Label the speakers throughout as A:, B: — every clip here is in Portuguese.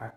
A: Heck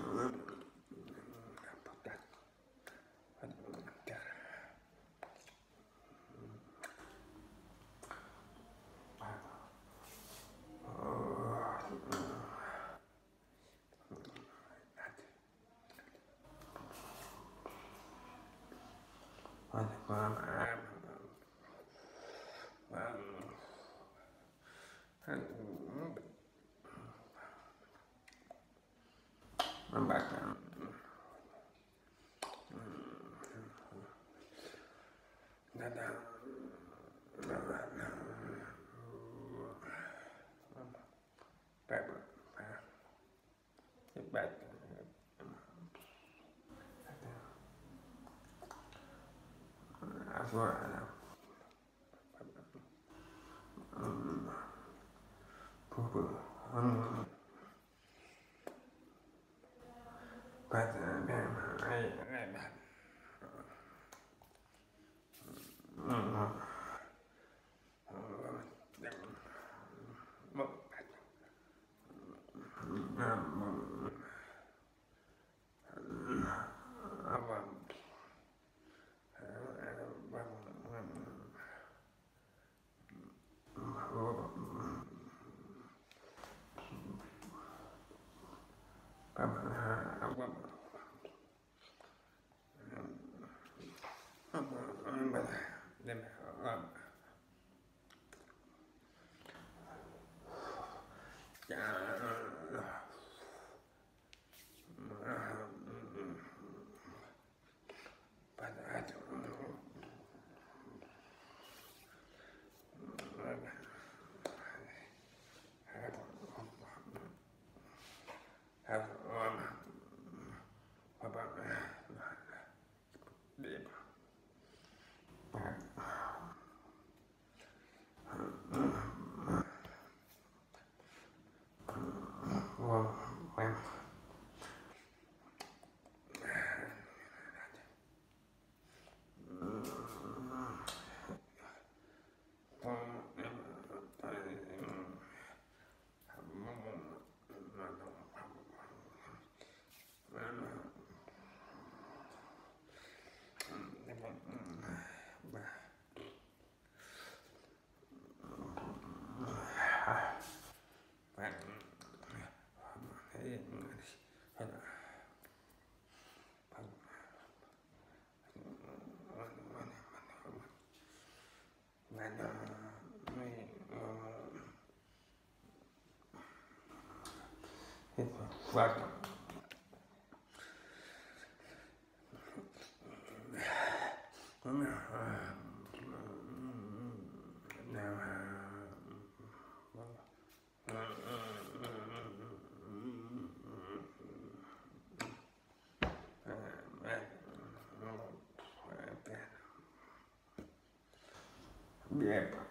A: Um, um, I'm back down. 啥呢？嗯，不不，嗯，不怎么嘛，哎呀。Amen. Claro Yeah.